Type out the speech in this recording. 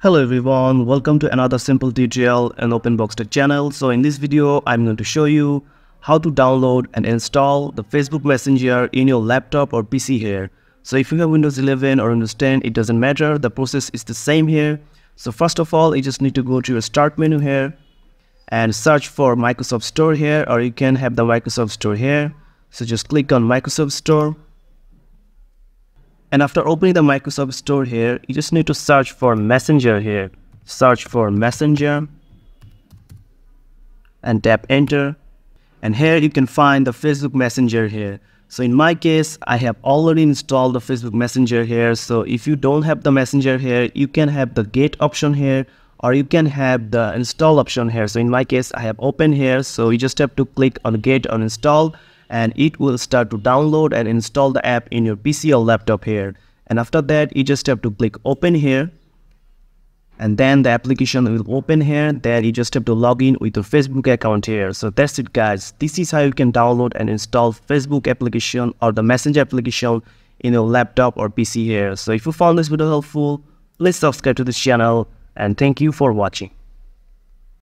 Hello everyone, welcome to another simple tutorial in OpenBox Tech channel. So in this video, I'm going to show you how to download and install the Facebook Messenger in your laptop or PC here. So if you have Windows 11 or Windows 10, it doesn't matter. The process is the same here. So first of all, you just need to go to your start menu here and search for Microsoft Store here or you can have the Microsoft Store here. So just click on Microsoft Store and after opening the Microsoft Store here, you just need to search for Messenger here. Search for Messenger and tap enter. And here you can find the Facebook Messenger here. So in my case, I have already installed the Facebook Messenger here. So if you don't have the Messenger here, you can have the get option here or you can have the install option here. So in my case, I have open here. So you just have to click on get on install and it will start to download and install the app in your PC or laptop here. And after that, you just have to click open here. And then the application will open here. Then you just have to log in with your facebook account here. So that's it guys. This is how you can download and install facebook application or the messenger application in your laptop or pc here. So if you found this video helpful please subscribe to this channel and thank you for watching